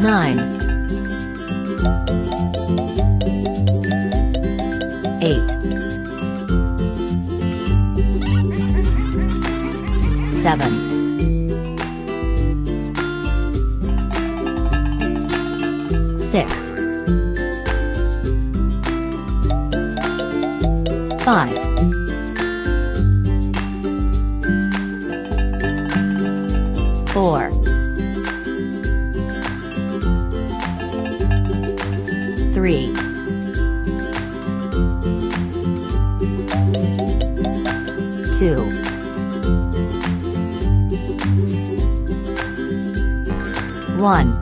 nine, eight, seven, six, five, four, three, two, one.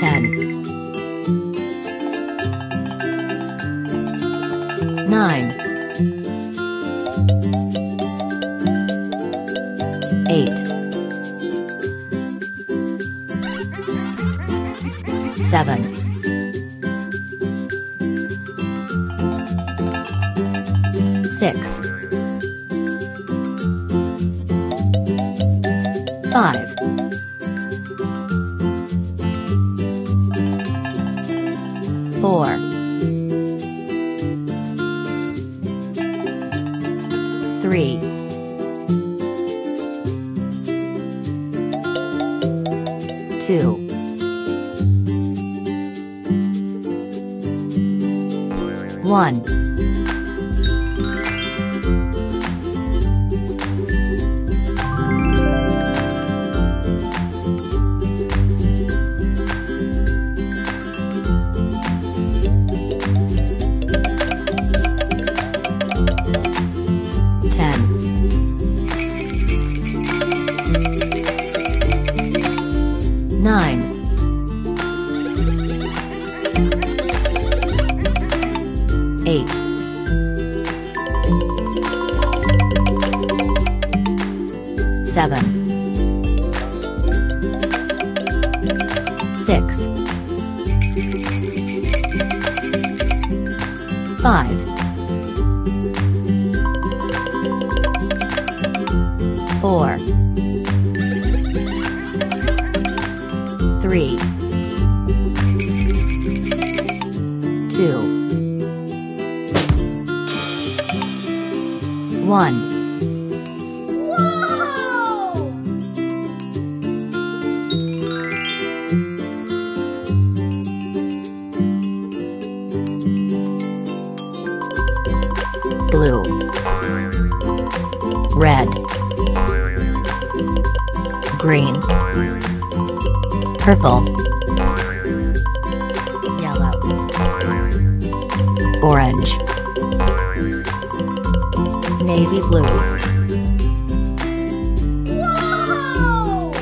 Ten. Nine. Seven. Six. Five. Four. Three. Two. One. Ten. Nine. Eight. Seven. Six. Five. Four. Three. Two. One. Blue. Red. Green. Purple. Yellow. Orange navy blue. Whoa!